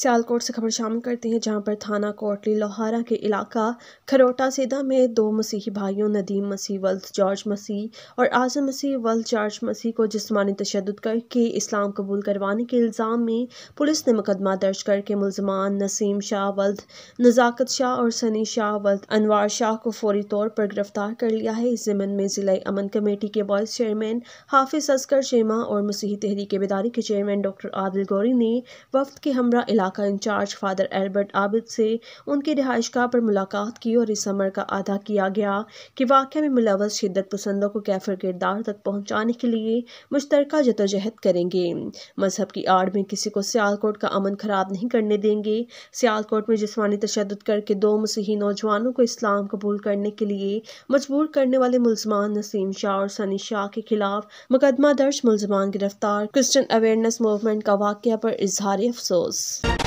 सियालकोट से खबर शामिल करते हैं, जहाँ पर थाना कोटली लोहारा के इलाका खरोटा सीधा में दो मसीही भाइयों, नदीम मसीह वल्थ जॉर्ज मसीह और आज़म मसीह वल्थ जॉर्ज मसीह को जिसमानी तशद करके इस्लाम कबूल करवाने के इल्ज़ाम में पुलिस ने मुकदमा दर्ज करके मुलजमान नसीम शाह वल्द, नज़ाकत शाह और सनी शाह वल्द अनवार शाह को फौरी तौर पर गिरफ़्तार कर लिया है। इस ज़मन में ज़िला अमन कमेटी के वाइस चेयरमैन हाफिज असगर शेमा और मसीही तहरीक बेदारी के चेयरमैन डॉक्टर आदिल गौरी ने वफ्त के हमरा इलाका इंचार्ज फादर एल्बर्ट आबिद से उनकी रिहाइशगाह पर मुलाकात की और इस अमर का आधा किया गया कि वाक़ में मुलवस शिद्दत पसंदों को कैफर किरदार तक पहुँचाने के लिए मुश्तर जदोजहद करेंगे। मज़हब की आड़ में किसी को सियालकोट का अमन ख़राब नहीं करने देंगे। सियालकोट में जिसमानी तशद करके दो मसीही नौजवानों को इस्लाम कबूल करने के लिए मजबूर करने वाले मुलजमान नसीम शाह और सनी शाह के खिलाफ मुकदमा दर्ज मुलजमान गिरफ़्तार। क्रिश्चन अवेयरनेस मूवमेंट का वाक़ पर इजहार अफसोस।